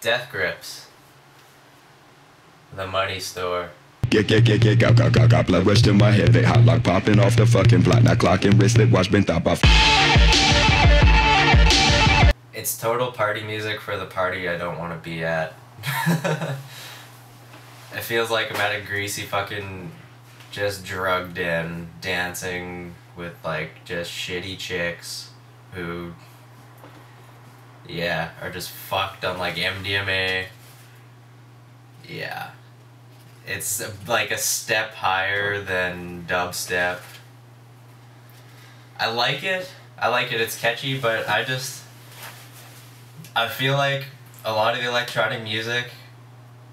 Death Grips. The Money Store. Get, get, get, get, got, got, got, got blood rush to my head. They hot like popping off the fucking block. Now clocking wristlet watch been thought off. It's total party music for the party I don't want to be at. it feels like I'm at a greasy fucking just drugged in dancing with like just shitty chicks who yeah are just fucked on like MDMA. Yeah. It's like a step higher than dubstep. I like it. I like it. It's catchy, but I just I feel like a lot of the electronic music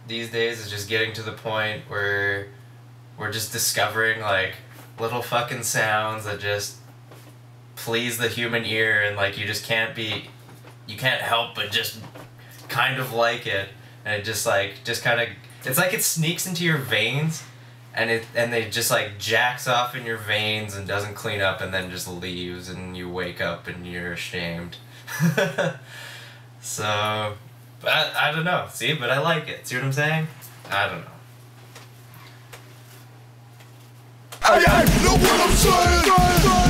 these days is just getting to the point where we're just discovering like little fucking sounds that just please the human ear and like you just can't be you can't help but just kind of like it and it just like just kind of it's like it sneaks into your veins and it and they just like jacks off in your veins and doesn't clean up and then just leaves and you wake up and you're ashamed. So but I, I don't know. See but i like it. See what i'm saying? I don't know. Know what I'm saying?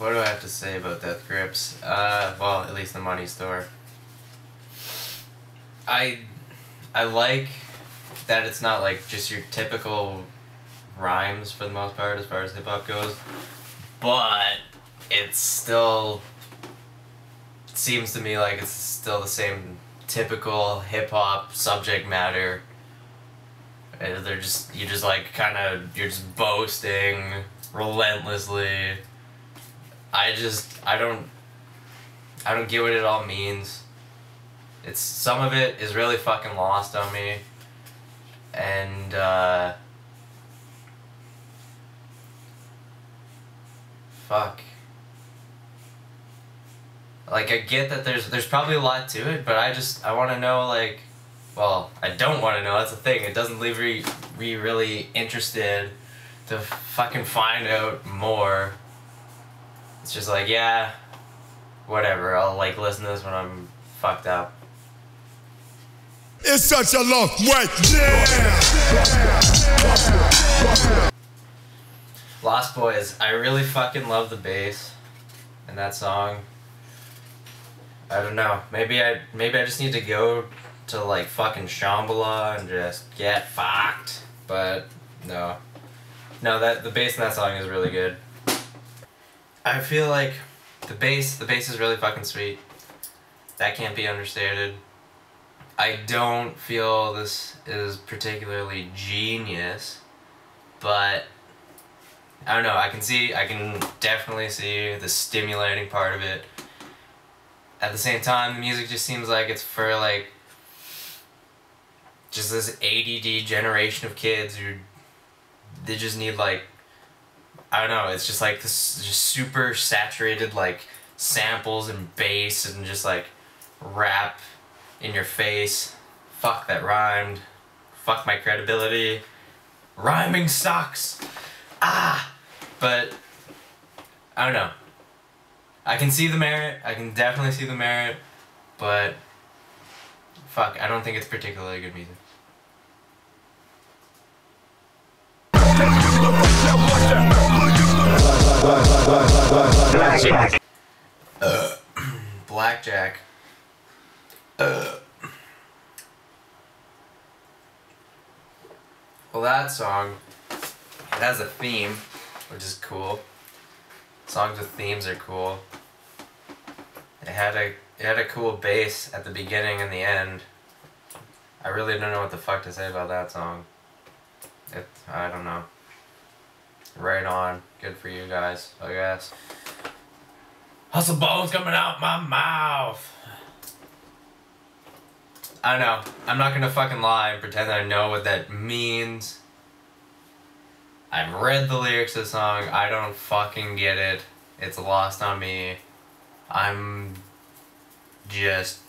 What do I have to say about Death Grips? Uh, well, at least the money store. I, I like that it's not like just your typical rhymes for the most part as far as hip hop goes, but it's still seems to me like it's still the same typical hip hop subject matter. Uh, They're just you just like kind of you're just boasting relentlessly. I just I don't I don't get what it all means. It's some of it is really fucking lost on me. And uh fuck. Like I get that there's there's probably a lot to it, but I just I want to know like well, I don't want to know. That's the thing. It doesn't leave me, me really interested to fucking find out more. It's just like, yeah, whatever. I'll like listen to this when I'm fucked up. It's such a long way. Yeah. Lost Boys, I really fucking love the bass in that song. I don't know. Maybe I maybe I just need to go to like fucking Shambhala and just get fucked. But no. No, that the bass in that song is really good. I feel like the bass the bass is really fucking sweet. That can't be understated. I don't feel this is particularly genius, but I don't know. I can see, I can definitely see the stimulating part of it. At the same time, the music just seems like it's for like just this ADD generation of kids who they just need like I don't know. It's just like this just super saturated like samples and bass and just like rap in your face. Fuck that rhymed. Fuck my credibility. Rhyming sucks. Ah, but I don't know. I can see the merit. I can definitely see the merit, but fuck, I don't think it's particularly good music. Blackjack. Blackjack. Uh. Well, that song it has a theme, which is cool. Songs with themes are cool. It had a it had a cool bass at the beginning and the end. I really don't know what the fuck to say about that song. It I don't know. Right on. Good for you guys, I guess. Hustle bones coming out my mouth. I don't know. I'm not gonna fucking lie and pretend that I know what that means. I've read the lyrics of the song. I don't fucking get it. It's lost on me. I'm just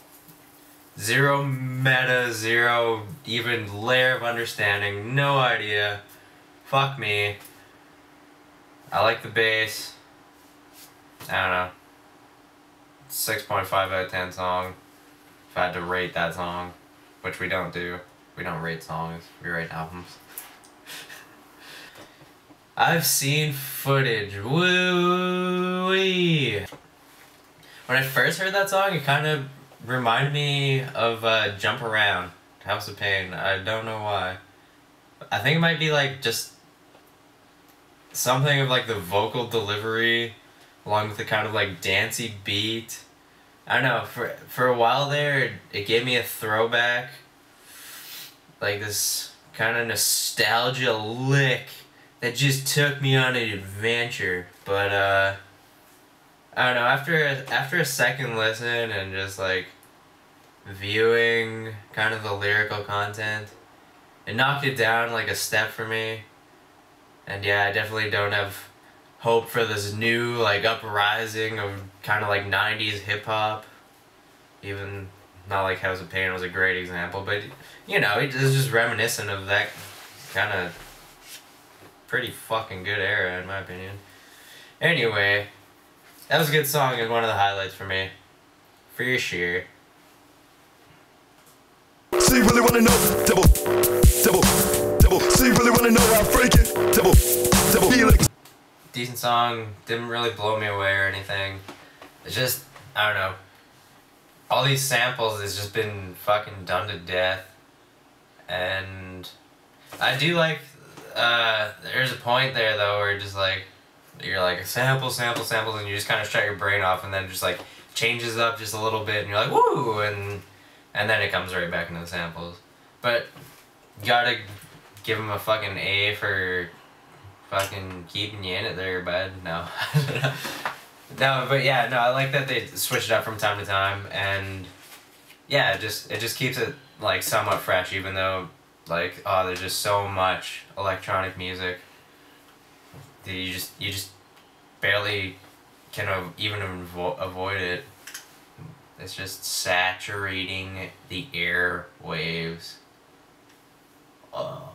zero meta, zero even layer of understanding. No idea. Fuck me. I like the bass. I don't know. 6.5 out of 10 song. If I had to rate that song, which we don't do. We don't rate songs, we rate albums. I've seen footage. Woo. When I first heard that song, it kind of reminded me of uh, Jump Around, House of Pain. I don't know why. I think it might be like just something of like the vocal delivery along with the kind of like dancey beat. I don't know, for for a while there it gave me a throwback like this kind of nostalgia lick that just took me on an adventure. But uh I don't know, after after a second listen and just like viewing kind of the lyrical content, it knocked it down like a step for me. And yeah, I definitely don't have hope for this new like uprising of kind of like 90s hip hop. Even not like House of Pain was a great example, but you know, it is just reminiscent of that kind of pretty fucking good era in my opinion. Anyway, that was a good song and one of the highlights for me. For your sure. So you really wanna know? Double, double, double. So you really wanna know how I freak it? Double, double. Helix. Decent song. Didn't really blow me away or anything. It's just I don't know. All these samples has just been fucking done to death, and I do like. Uh, there's a point there though where just like you're like sample, sample, samples, and you just kind of shut your brain off, and then just like changes up just a little bit, and you're like woo, and and then it comes right back into the samples. But gotta give him a fucking A for fucking keeping you in it there, bud. No. no, but yeah, no, I like that they switch it up from time to time and yeah, it just it just keeps it like somewhat fresh even though like oh there's just so much electronic music that you just you just barely can even avo- avoid it. It's just saturating the air waves. Oh.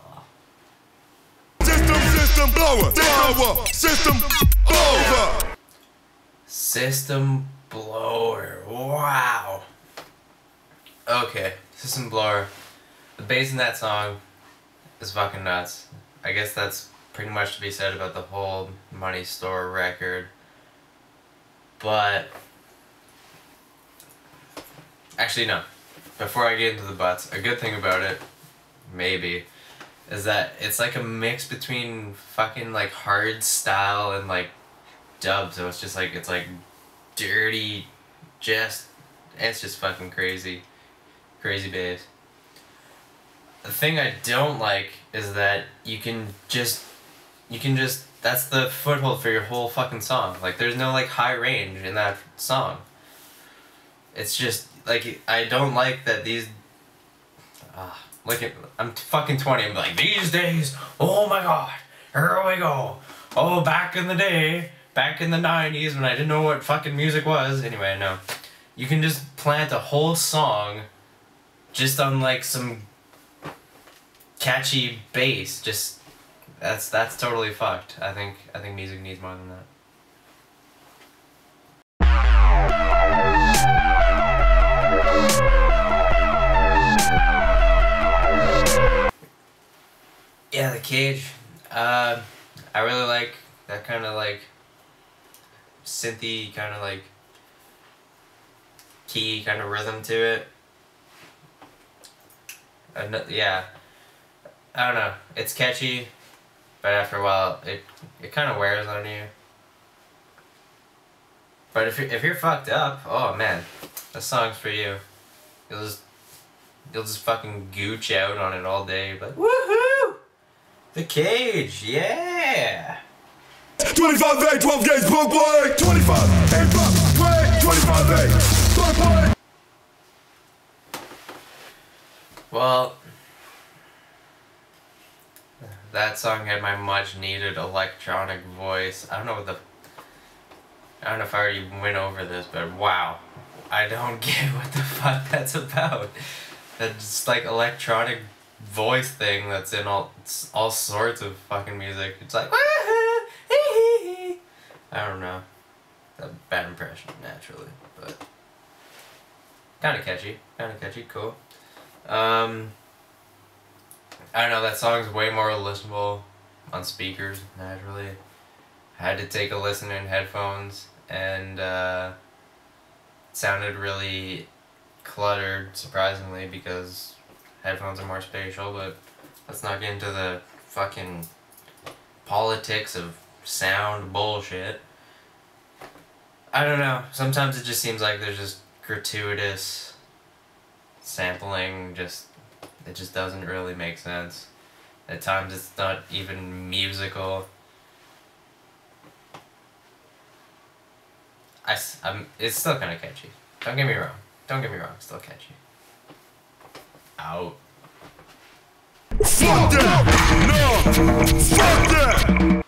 System, blower. Blower. System blower. System blower. Wow. Okay, system blower. The bass in that song is fucking nuts. I guess that's pretty much to be said about the whole Money Store record. But actually no. Before I get into the butts, a good thing about it, maybe, is that it's like a mix between fucking like hard style and like dub, so it's just like it's like dirty, just it's just fucking crazy, crazy bass. The thing I don't like is that you can just, you can just that's the foothold for your whole fucking song. Like there's no like high range in that song. It's just like I don't like that these. Ah, at I'm fucking twenty. I'm like these days. Oh my god, here we go. Oh, back in the day, back in the '90s when I didn't know what fucking music was. Anyway, no, you can just plant a whole song, just on like some catchy bass. Just that's that's totally fucked. I think I think music needs more than that. Yeah, the cage. Uh, I really like that kind of like synthy kind of like key kind of rhythm to it. Yeah, I don't know. It's catchy, but after a while, it it kind of wears on you. But if you're, if you're fucked up, oh man, this song's for you. You'll just you'll just fucking gooch out on it all day. Like woohoo, the cage, yeah. 25 A, 12 gauge, bug boy. 25 A, bug boy. 25 A, bug boy. Well, that song had my much needed electronic voice. I don't know what the. I don't know if I already went over this, but wow. I don't get what the fuck that's about. That's like electronic voice thing that's in all all sorts of fucking music. It's like I don't know. A bad impression, naturally, but kind of catchy. Kind of catchy. Cool. Um, I don't know. That song's way more listenable on speakers, naturally. Had to take a listen in headphones, and uh, sounded really cluttered, surprisingly, because headphones are more spatial. But let's not get into the fucking politics of sound bullshit. I don't know. Sometimes it just seems like there's just gratuitous sampling. Just it just doesn't really make sense. At times it's not even musical. I, I'm, it's still kind of catchy. Don't get me wrong. Don't get me wrong. Still catchy. Out. Fuck that! No! Fuck that!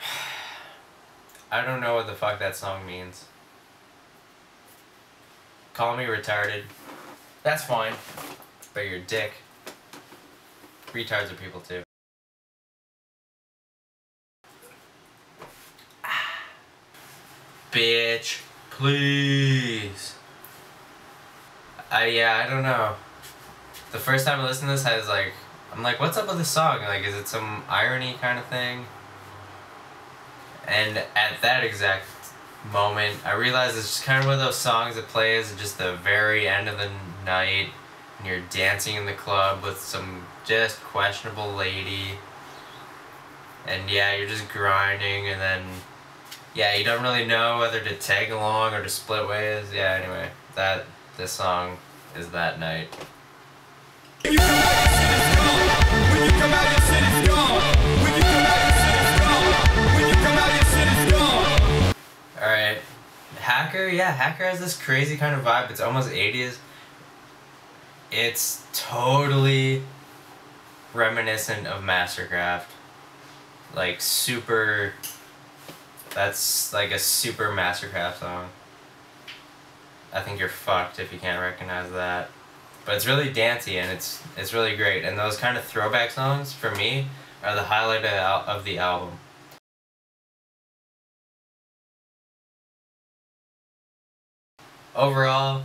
I don't know what the fuck that song means. Call me retarded. That's fine. But you're dick. Retards are people too. Bitch, please. I yeah, I don't know. The first time I listened to this, I was like, I'm like, what's up with this song? Like, is it some irony kind of thing? And at that exact moment, I realized it's just kind of one of those songs that plays at just the very end of the night, and you're dancing in the club with some just questionable lady. And yeah, you're just grinding, and then yeah, you don't really know whether to tag along or to split ways. Yeah, anyway, that this song is that night. Alright. Hacker, yeah, Hacker has this crazy kind of vibe. It's almost 80s. It's totally reminiscent of Mastercraft. Like, super. That's like a super Mastercraft song. I think you're fucked if you can't recognize that. But it's really dancey and it's it's really great. And those kind of throwback songs, for me, are the highlight of the of the album. overall,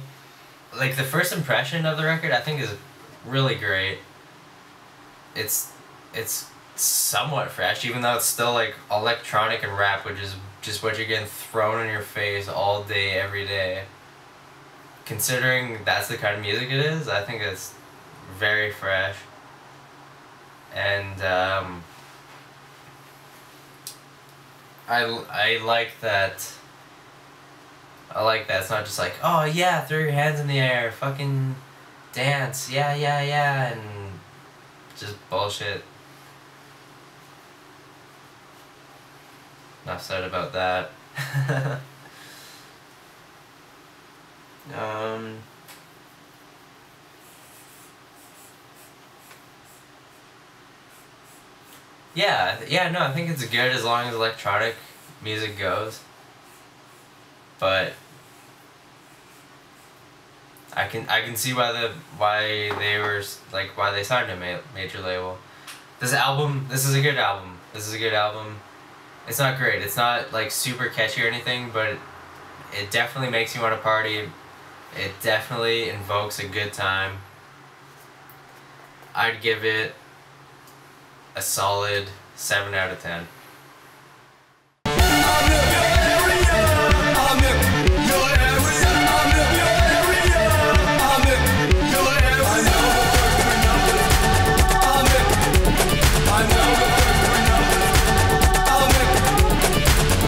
like the first impression of the record, I think is really great. It's it's somewhat fresh, even though it's still like electronic and rap, which is just what you're getting thrown in your face all day, every day. Considering that's the kind of music it is, I think it's very fresh. And um, I, I like that. I like that. It's not just like, oh yeah, throw your hands in the air, fucking dance, yeah, yeah, yeah, and just bullshit. Enough said about that. um. Yeah, yeah, no, I think it's good as long as electronic music goes. But I can I can see why the why they were like why they signed a ma- major label. This album, this is a good album. This is a good album. It's not great. It's not like super catchy or anything, but it, it definitely makes you want to party. It definitely invokes a good time. I'd give it a solid 7 out of 10.